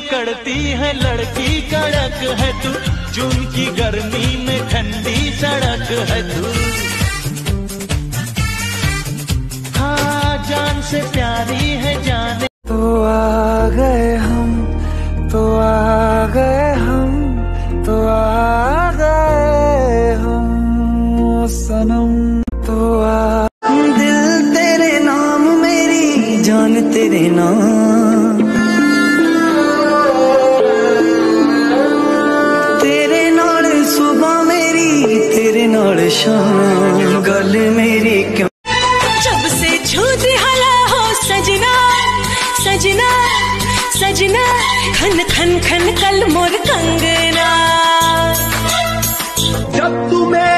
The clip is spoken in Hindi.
करती है लड़की कड़क है तू। जून की गर्मी में ठंडी सड़क है तू। हाँ जान से प्यारी है जाने। तो आ गए हम तो आ गए हम तो आ गए हम सनम। तो आ। दिल तेरे नाम मेरी जान तेरे नाम। शाम गल मेरी क्यों? जब से झूठ हला हो सजना सजना सजना खन खन खन कल मोर कंगना। जब तुम्हें